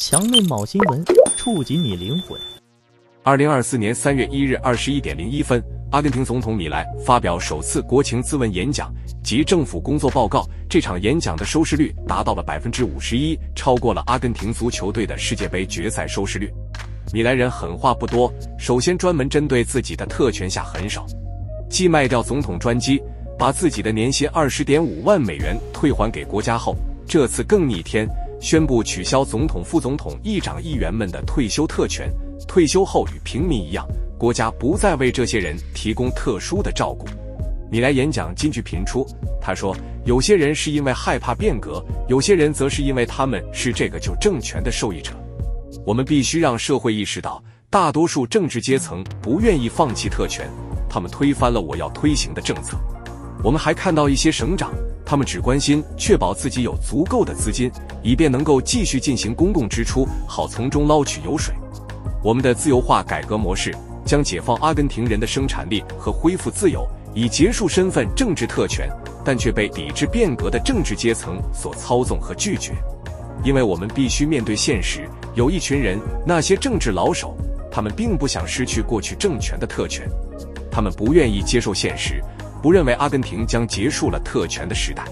强内某新闻，触及你灵魂。二零二四年三月一日二十一点零一分，阿根廷总统米莱发表首次国情咨文演讲及政府工作报告。这场演讲的收视率达到了百分之五十一，超过了阿根廷足球队的世界杯决赛收视率。米莱人狠话不多，首先专门针对自己的特权下狠手，既卖掉总统专机，把自己的年薪二十点五万美元退还给国家后，这次更逆天。宣布取消总统、副总统、议长、议员们的退休特权，退休后与平民一样，国家不再为这些人提供特殊的照顾。你来演讲金句频出，他说：“有些人是因为害怕变革，有些人则是因为他们是这个旧政权的受益者。我们必须让社会意识到，大多数政治阶层不愿意放弃特权，他们推翻了我要推行的政策。我们还看到一些省长。”他们只关心确保自己有足够的资金，以便能够继续进行公共支出，好从中捞取油水。我们的自由化改革模式将解放阿根廷人的生产力和恢复自由，以结束身份政治特权，但却被抵制变革的政治阶层所操纵和拒绝。因为我们必须面对现实，有一群人，那些政治老手，他们并不想失去过去政权的特权，他们不愿意接受现实。不认为阿根廷将结束了特权的时代，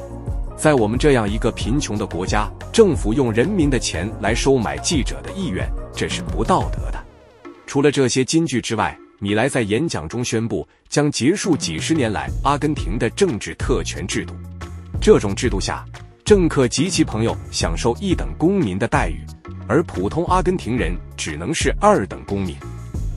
在我们这样一个贫穷的国家，政府用人民的钱来收买记者的意愿，这是不道德的。除了这些金句之外，米莱在演讲中宣布将结束几十年来阿根廷的政治特权制度。这种制度下，政客及其朋友享受一等公民的待遇，而普通阿根廷人只能是二等公民。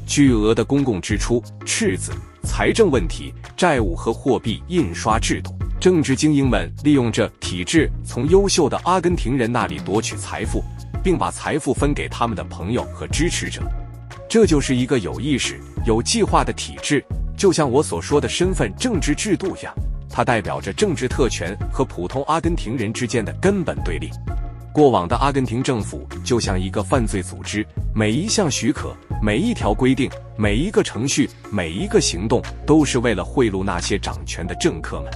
巨额的公共支出、赤字。财政问题、债务和货币印刷制度，政治精英们利用这体制，从优秀的阿根廷人那里夺取财富，并把财富分给他们的朋友和支持者。这就是一个有意识、有计划的体制，就像我所说的身份政治制度一样，它代表着政治特权和普通阿根廷人之间的根本对立。过往的阿根廷政府就像一个犯罪组织，每一项许可、每一条规定、每一个程序、每一个行动，都是为了贿赂那些掌权的政客们。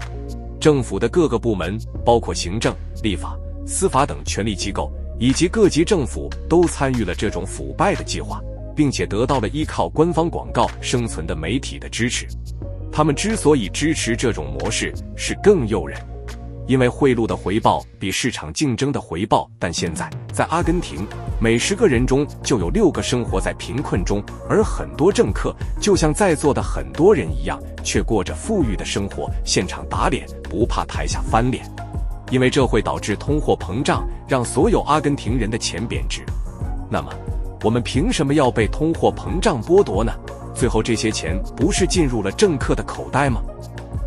政府的各个部门，包括行政、立法、司法等权力机构，以及各级政府，都参与了这种腐败的计划，并且得到了依靠官方广告生存的媒体的支持。他们之所以支持这种模式，是更诱人。因为贿赂的回报比市场竞争的回报，但现在在阿根廷，每十个人中就有六个生活在贫困中，而很多政客就像在座的很多人一样，却过着富裕的生活，现场打脸不怕台下翻脸，因为这会导致通货膨胀，让所有阿根廷人的钱贬值。那么，我们凭什么要被通货膨胀剥夺呢？最后这些钱不是进入了政客的口袋吗？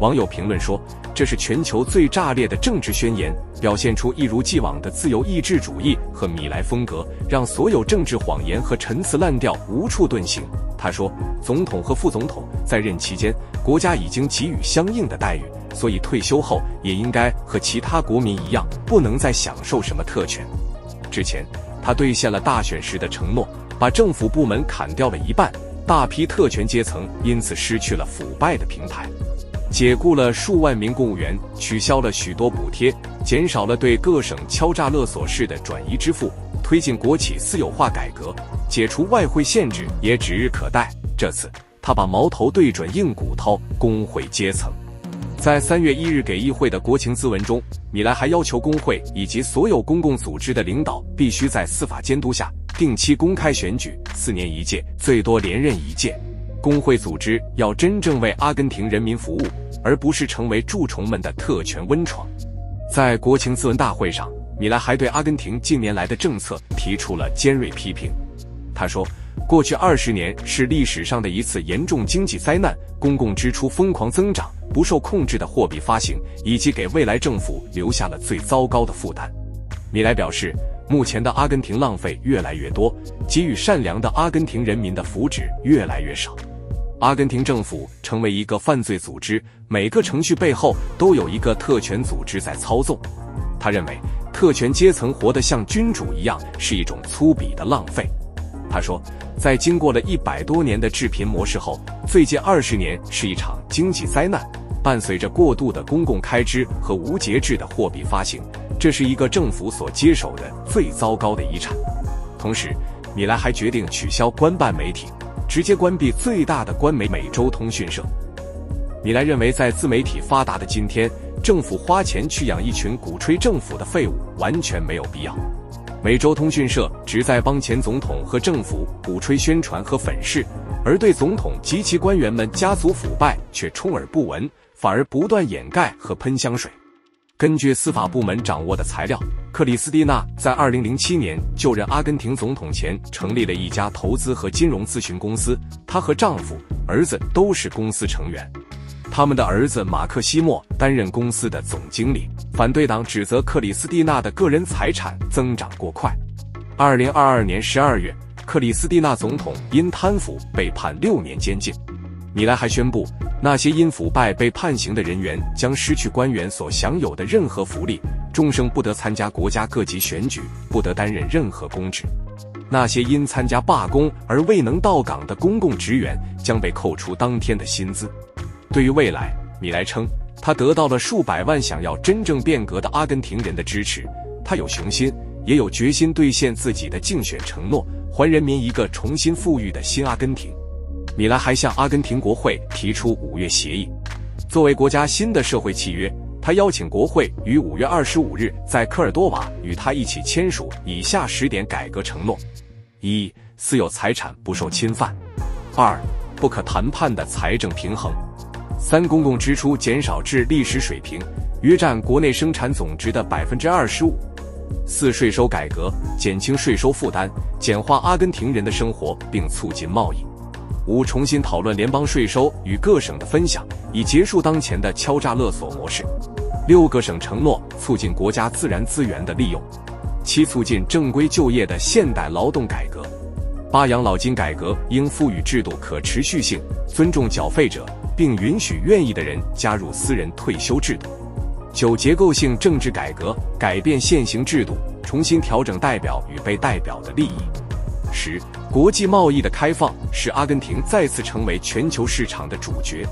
网友评论说。这是全球最炸裂的政治宣言，表现出一如既往的自由意志主义和米莱风格，让所有政治谎言和陈词滥调无处遁形。他说，总统和副总统在任期间，国家已经给予相应的待遇，所以退休后也应该和其他国民一样，不能再享受什么特权。之前，他兑现了大选时的承诺，把政府部门砍掉了一半，大批特权阶层因此失去了腐败的平台。解雇了数万名公务员，取消了许多补贴，减少了对各省敲诈勒索式的转移支付，推进国企私有化改革，解除外汇限制也指日可待。这次他把矛头对准硬骨头工会阶层。在三月一日给议会的国情咨文中，米莱还要求工会以及所有公共组织的领导必须在司法监督下定期公开选举，四年一届，最多连任一届。工会组织要真正为阿根廷人民服务，而不是成为蛀虫们的特权温床。在国情咨文大会上，米莱还对阿根廷近年来的政策提出了尖锐批评。他说：“过去二十年是历史上的一次严重经济灾难，公共支出疯狂增长，不受控制的货币发行，以及给未来政府留下了最糟糕的负担。”米莱表示。目前的阿根廷浪费越来越多，给予善良的阿根廷人民的福祉越来越少。阿根廷政府成为一个犯罪组织，每个程序背后都有一个特权组织在操纵。他认为，特权阶层活得像君主一样是一种粗鄙的浪费。他说，在经过了一百多年的致贫模式后，最近二十年是一场经济灾难，伴随着过度的公共开支和无节制的货币发行。这是一个政府所接手的最糟糕的遗产。同时，米莱还决定取消官办媒体，直接关闭最大的官媒美洲通讯社。米莱认为，在自媒体发达的今天，政府花钱去养一群鼓吹政府的废物，完全没有必要。美洲通讯社旨在帮前总统和政府鼓吹宣传和粉饰，而对总统及其官员们家族腐败却充耳不闻，反而不断掩盖和喷香水。根据司法部门掌握的材料，克里斯蒂娜在2007年就任阿根廷总统前，成立了一家投资和金融咨询公司。她和丈夫、儿子都是公司成员。他们的儿子马克西莫担任公司的总经理。反对党指责克里斯蒂娜的个人财产增长过快。二零二二年十二月，克里斯蒂娜总统因贪腐被判六年监禁。米莱还宣布，那些因腐败被判刑的人员将失去官员所享有的任何福利，终生不得参加国家各级选举，不得担任任何公职。那些因参加罢工而未能到岗的公共职员将被扣除当天的薪资。对于未来，米莱称，他得到了数百万想要真正变革的阿根廷人的支持。他有雄心，也有决心兑现自己的竞选承诺，还人民一个重新富裕的新阿根廷。米莱还向阿根廷国会提出五月协议，作为国家新的社会契约，他邀请国会于五月二十五日在科尔多瓦与他一起签署以下十点改革承诺：一、私有财产不受侵犯；二、不可谈判的财政平衡。三、公共支出减少至历史水平，约占国内生产总值的百分之二十五。四、税收改革，减轻税收负担，简化阿根廷人的生活，并促进贸易。五、重新讨论联邦税收与各省的分享，以结束当前的敲诈勒索模式。六个省承诺促进国家自然资源的利用。七、促进正规就业的现代劳动改革。八、养老金改革应赋予制度可持续性，尊重缴费者。并允许愿意的人加入私人退休制度。九、结构性政治改革，改变现行制度，重新调整代表与被代表的利益。十、国际贸易的开放，使阿根廷再次成为全球市场的主角。